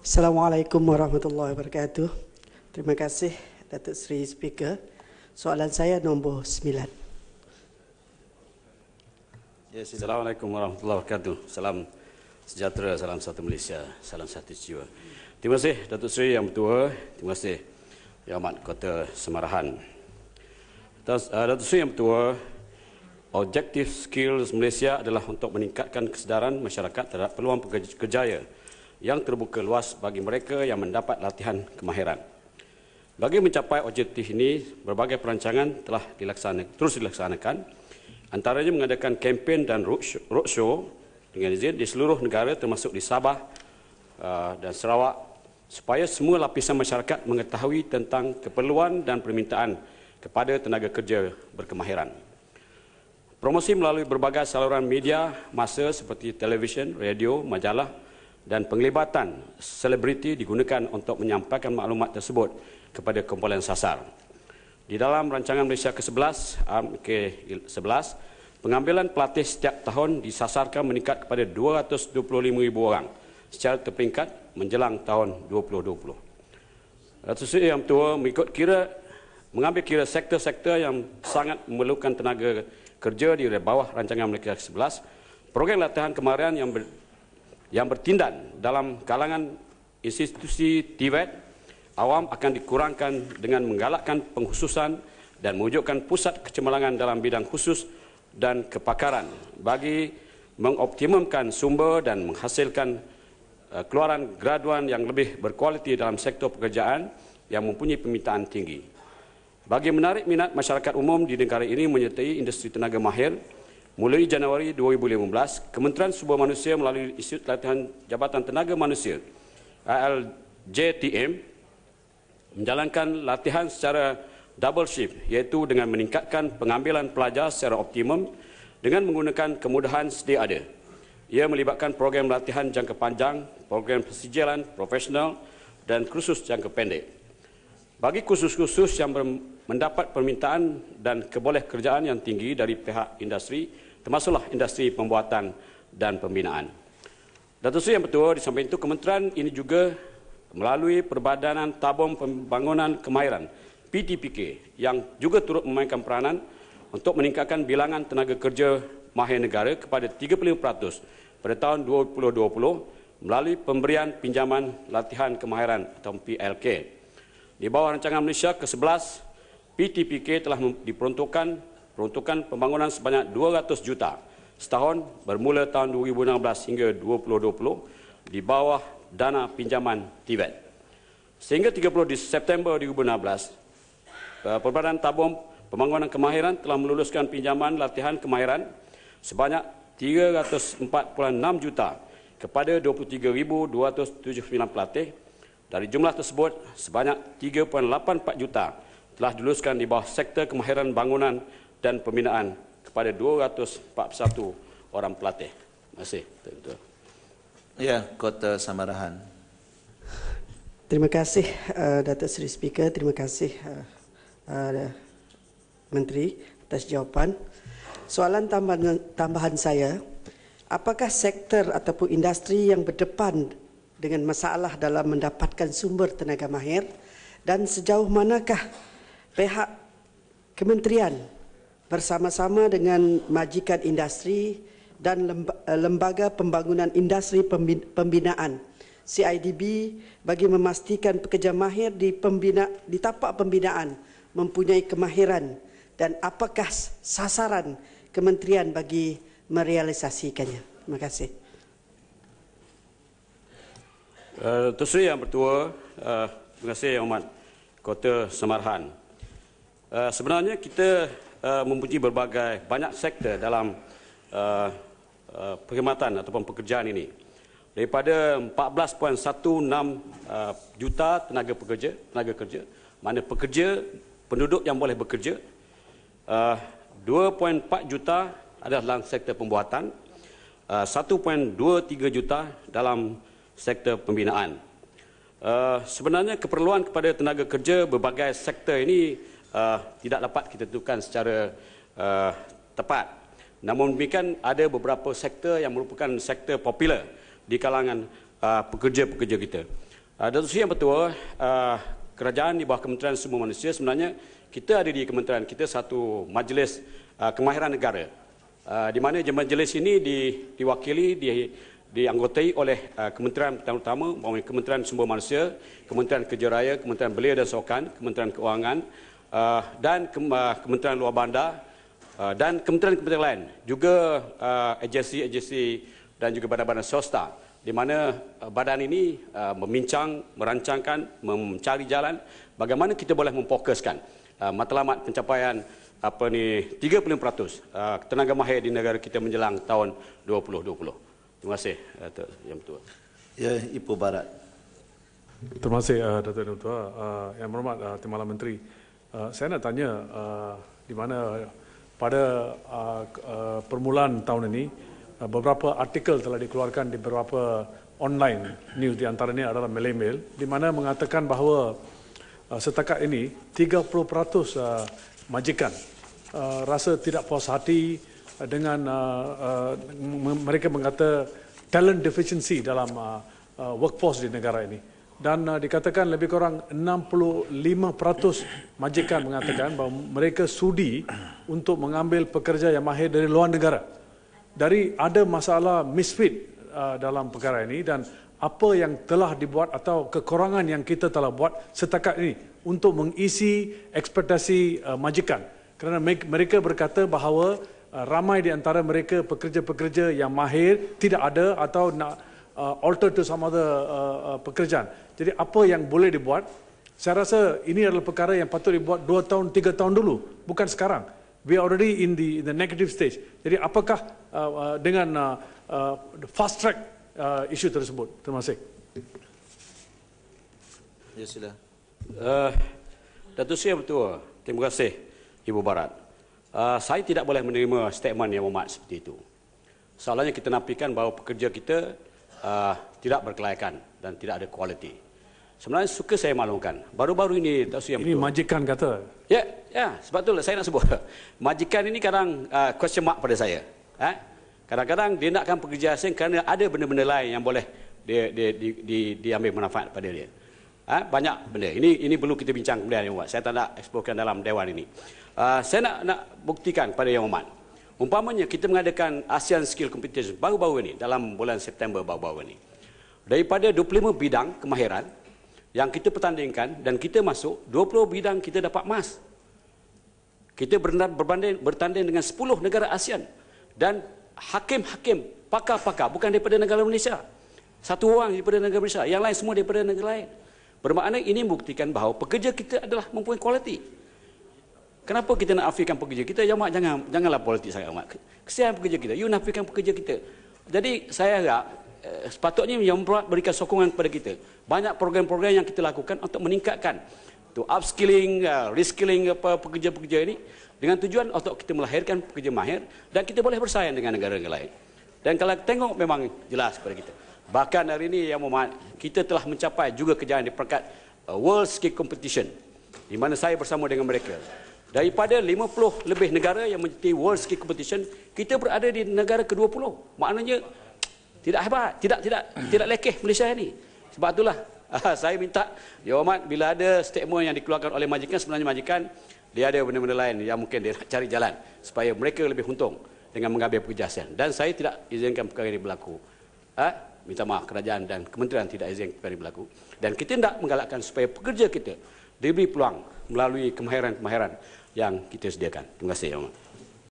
Assalamualaikum warahmatullahi wabarakatuh. Terima kasih Datuk Seri Speaker. Soalan saya nombor 9. Ya, Assalamualaikum warahmatullahi wabarakatuh. Salam sejahtera, salam satu Malaysia, salam satu jiwa. Terima kasih Datuk Seri Yang Bertua. Terima kasih Yang Amat Kota Semarahan. Datuk Seri Yang Bertua, objektif skills Malaysia adalah untuk meningkatkan kesedaran masyarakat terhadap peluang kerjaya yang terbuka luas bagi mereka yang mendapat latihan kemahiran. Bagi mencapai objektif ini, berbagai perancangan telah dilaksanakan, terus dilaksanakan. Antaranya mengadakan kempen dan roadshow dengan izin di seluruh negara termasuk di Sabah uh, dan Sarawak supaya semua lapisan masyarakat mengetahui tentang keperluan dan permintaan kepada tenaga kerja berkemahiran. Promosi melalui berbagai saluran media masa seperti televisyen, radio, majalah dan penglibatan selebriti digunakan untuk menyampaikan maklumat tersebut kepada kumpulan sasar. Di dalam rancangan Malaysia ke-11, ke-11, pengambilan pelatih setiap tahun disasarkan meningkat kepada 225,000 orang secara terperingkat menjelang tahun 2020. Datuk Seri Yang Tua mengikut kira mengambil kira sektor-sektor yang sangat memerlukan tenaga kerja di bawah rancangan Malaysia ke-11, program latihan kemarin yang ber, yang bertindak dalam kalangan institusi TVET awam akan dikurangkan dengan menggalakkan penghususan dan mewujudkan pusat kecemerlangan dalam bidang khusus dan kepakaran bagi mengoptimumkan sumber dan menghasilkan uh, keluaran graduan yang lebih berkualiti dalam sektor pekerjaan yang mempunyai permintaan tinggi. Bagi menarik minat masyarakat umum di negara ini menyertai industri tenaga mahir, mulai Januari 2015, Kementerian Sumber Manusia melalui Institut Latihan Jabatan Tenaga Manusia ALJTM menjalankan latihan secara double shift iaitu dengan meningkatkan pengambilan pelajar secara optimum dengan menggunakan kemudahan sedia ada. Ia melibatkan program latihan jangka panjang, program persijalan profesional dan kursus jangka pendek. Bagi khusus-khusus yang mendapat permintaan dan keboleh kerjaan yang tinggi dari pihak industri, termasuklah industri pembuatan dan pembinaan. Datuk Seri yang betul, di samping itu kementerian ini juga melalui Perbadanan Tabung Pembangunan Kemahiran PTPK yang juga turut memainkan peranan untuk meningkatkan bilangan tenaga kerja mahir negara kepada 35% pada tahun 2020 melalui pemberian pinjaman latihan kemahiran atau PLK. Di bawah rancangan Malaysia ke-11, PTPK telah diperuntukkan peruntukan pembangunan sebanyak 200 juta setahun bermula tahun 2016 hingga 2020 di bawah dana pinjaman TVET. Sehingga 30 September 2016, eh, Perbadanan Tabung Pembangunan Kemahiran telah meluluskan pinjaman latihan kemahiran sebanyak 346 juta kepada 23,279 pelatih dari jumlah tersebut, sebanyak 3.84 juta telah diluluskan di bawah sektor kemahiran bangunan dan pembinaan kepada 241 orang pelatih. Terima kasih. Betul. Ya, Kota Samarahan. Terima kasih uh, Datuk Seri Speaker. Terima kasih uh, uh, Menteri atas jawapan. Soalan tambahan, tambahan saya, apakah sektor ataupun industri yang berdepan dengan masalah dalam mendapatkan sumber tenaga mahir dan sejauh manakah pihak kementerian bersama-sama dengan majikan industri dan eh, lembaga pembangunan industri pembinaan CIDB bagi memastikan pekerja mahir di pembina di tapak pembinaan mempunyai kemahiran dan apakah sasaran kementerian bagi merealisasikannya. Terima kasih. Uh, Sri Yang Bertua, uh, terima kasih Yang Amat Kota Semarhan. Uh, sebenarnya kita uh, mempunyai berbagai banyak sektor dalam uh, uh, perkhidmatan ataupun pekerjaan ini. Daripada 14.16 uh, juta tenaga pekerja, tenaga kerja, mana pekerja, penduduk yang boleh bekerja, uh, 2.4 juta adalah dalam sektor pembuatan, uh, 1.23 juta dalam sektor pembinaan. Uh, sebenarnya keperluan kepada tenaga kerja berbagai sektor ini uh, tidak dapat kita tentukan secara uh, tepat. Namun demikian ada beberapa sektor yang merupakan sektor popular di kalangan uh, pekerja-pekerja kita. Uh, Datuk Seri Yang Bertuah, uh, kerajaan di bawah Kementerian Sumber Manusia sebenarnya kita ada di kementerian kita satu majlis uh, kemahiran negara. Uh, di mana majlis ini di, diwakili di dianggotai oleh uh, kementerian utama Kementerian Sumber Manusia, Kementerian Kerja Raya, Kementerian Belia dan Sukan, Kementerian Keuangan uh, dan ke, uh, Kementerian Luar Bandar uh, dan kementerian-kementerian lain juga uh, agensi-agensi dan juga badan-badan swasta di mana uh, badan ini uh, memincang, merancangkan, mencari jalan bagaimana kita boleh memfokuskan uh, matlamat pencapaian apa ni 30% uh, tenaga mahir di negara kita menjelang tahun 2020. Terima kasih, Datuk Yang Bertua. Ya, Ibu Barat. Terima kasih, uh, Datuk Yang Bertua. Uh, yang berhormat, uh, Timbalan Menteri. Uh, saya nak tanya, uh, di mana pada uh, uh, permulaan tahun ini, uh, beberapa artikel telah dikeluarkan di beberapa online news, di antaranya adalah Malay Mail, di mana mengatakan bahawa uh, setakat ini, 30% uh, majikan uh, rasa tidak puas hati dengan uh, uh, mereka mengata talent deficiency dalam uh, uh, workforce di negara ini dan uh, dikatakan lebih kurang 65% majikan mengatakan bahawa mereka sudi untuk mengambil pekerja yang mahir dari luar negara. Dari ada masalah misfit uh, dalam perkara ini dan apa yang telah dibuat atau kekurangan yang kita telah buat setakat ini untuk mengisi ekspektasi uh, majikan. Kerana mereka berkata bahawa Uh, ramai di antara mereka pekerja-pekerja yang mahir tidak ada atau nak uh, alter to some other uh, uh, pekerjaan. Jadi apa yang boleh dibuat? Saya rasa ini adalah perkara yang patut dibuat dua tahun, tiga tahun dulu, bukan sekarang. We are already in the in the negative stage. Jadi apakah uh, uh, dengan uh, uh, fast track uh, isu tersebut? Terima kasih. Ya sila. Uh, Datuk Seri Betul. Terima kasih Ibu Barat. Uh, saya tidak boleh menerima statement yang memat seperti itu. Soalnya kita nafikan bahawa pekerja kita uh, tidak berkelayakan dan tidak ada kualiti. Sebenarnya suka saya maklumkan. Baru-baru ini tak yang Ini betul. majikan kata. Ya, ya, sebab itulah saya nak sebut. Majikan ini kadang uh, question mark pada saya. Eh? Kadang-kadang dia nakkan pekerja asing kerana ada benda-benda lain yang boleh dia, dia, di, di, diambil manfaat pada dia. Eh? Banyak benda. Ini ini perlu kita bincang kemudian. Saya tak nak eksplorkan dalam dewan ini. Uh, saya nak nak buktikan pada Yang Amat. Umpamanya kita mengadakan ASEAN Skill Competition baru-baru ini dalam bulan September baru-baru ini. Daripada 25 bidang kemahiran yang kita pertandingkan dan kita masuk 20 bidang kita dapat emas. Kita berbanding bertanding dengan 10 negara ASEAN dan hakim-hakim, pakar-pakar bukan daripada negara Malaysia. Satu orang daripada negara Malaysia, yang lain semua daripada negara lain. Bermakna ini membuktikan bahawa pekerja kita adalah mempunyai kualiti. Kenapa kita nak afikan pekerja kita? Ya mak jangan janganlah politik sangat mak. Kesian pekerja kita. You nafikan pekerja kita. Jadi saya harap eh, sepatutnya yang berikan sokongan kepada kita. Banyak program-program yang kita lakukan untuk meningkatkan tu upskilling, uh, reskilling apa pekerja-pekerja ini dengan tujuan untuk kita melahirkan pekerja mahir dan kita boleh bersaing dengan negara-negara lain. Dan kalau tengok memang jelas kepada kita. Bahkan hari ini yang Muhammad, kita telah mencapai juga kejayaan di peringkat uh, World Ski Competition di mana saya bersama dengan mereka. Daripada 50 lebih negara yang menjadi World Ski Competition, kita berada di negara ke-20. Maknanya tidak hebat, tidak tidak tidak lekeh Malaysia ini. Sebab itulah saya minta Ya Ahmad bila ada statement yang dikeluarkan oleh majikan sebenarnya majikan dia ada benda-benda lain yang mungkin dia nak cari jalan supaya mereka lebih untung dengan mengambil pekerjaan dan saya tidak izinkan perkara ini berlaku. Ha? minta maaf kerajaan dan kementerian tidak izin perkara ini berlaku dan kita tidak menggalakkan supaya pekerja kita diberi peluang melalui kemahiran-kemahiran yang kita sediakan. Terima kasih. Ya